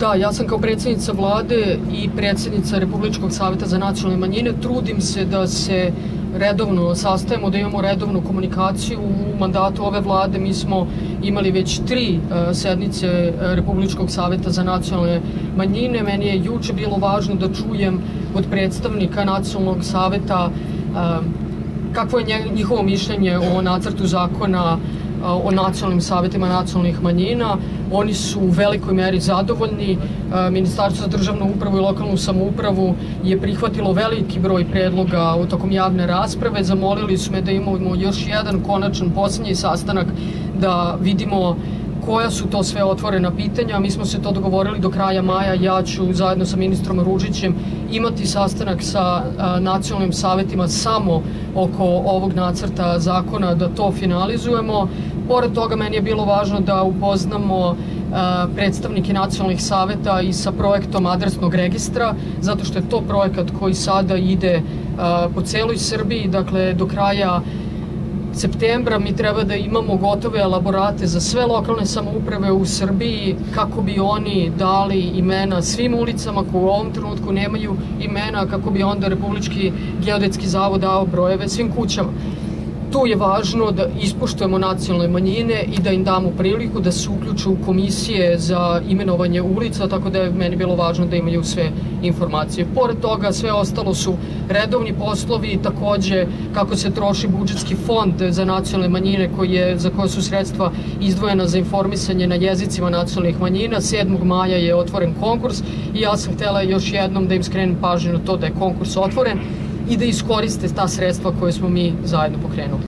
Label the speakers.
Speaker 1: Da, ja sam kao predsednica vlade i predsednica Republičkog saveta za nacionalne manjine. Trudim se da se redovno sastajemo, da imamo redovnu komunikaciju. U mandatu ove vlade mi smo imali već tri uh, sednice uh, Republičkog saveta za nacionalne manjine. Meni je juče bilo važno da čujem od predstavnika nacionalnog saveta uh, kakvo je njihovo mišljenje o nacrtu zakona o nacionalnim savetima nacionalnih manjina. Oni su u velikoj meri zadovoljni. Ministarstvo za državnu upravu i lokalnu samoupravu je prihvatilo veliki broj predloga u tokom javne rasprave. Zamolili su me da imamo još jedan konačan poslednji sastanak da vidimo koja su to sve otvorena pitanja. Mi smo se to dogovorili do kraja maja. Ja ću zajedno sa ministrom Ružićem imati sastanak sa nacionalnim savetima samo oko ovog nacrta zakona da to finalizujemo. Pored toga meni je bilo važno da upoznamo predstavnike nacionalnih saveta i sa projektom adresnog registra, zato što je to projekat koji sada ide po celoj Srbiji, dakle do kraja septembra mi treba da imamo gotove elaborate za sve lokalne samouprave u Srbiji kako bi oni dali imena svim ulicama koje u ovom trenutku nemaju imena, kako bi onda Republički geodetski zavod dao brojeve svim kućama tu je važno da ispoštujemo nacionalne manjine i da im damo priliku da se uključu u komisije za imenovanje ulica, tako da je meni bilo važno da imaju sve informacije. Pored toga, sve ostalo su redovni poslovi, takođe kako se troši budžetski fond za nacionalne manjine koji je, za koje su sredstva izdvojena za informisanje na jezicima nacionalnih manjina. 7. maja je otvoren konkurs i ja sam htela još jednom da im skrenem pažnju na to da je konkurs otvoren i da iskoriste ta sredstva koje smo mi zajedno pokrenuli.